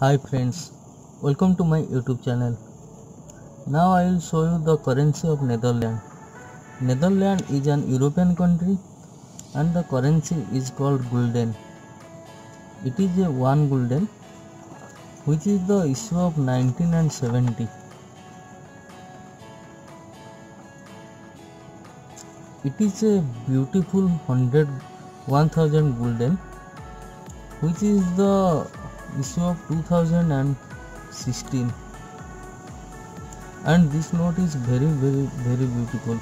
Hi friends, welcome to my YouTube channel. Now I will show you the currency of Netherlands. Netherlands is an European country and the currency is called gulden. It is a 1 gulden which is the issue of 1970 It is a beautiful 100 1000 gulden which is the issue of 2016 and this note is very very very beautiful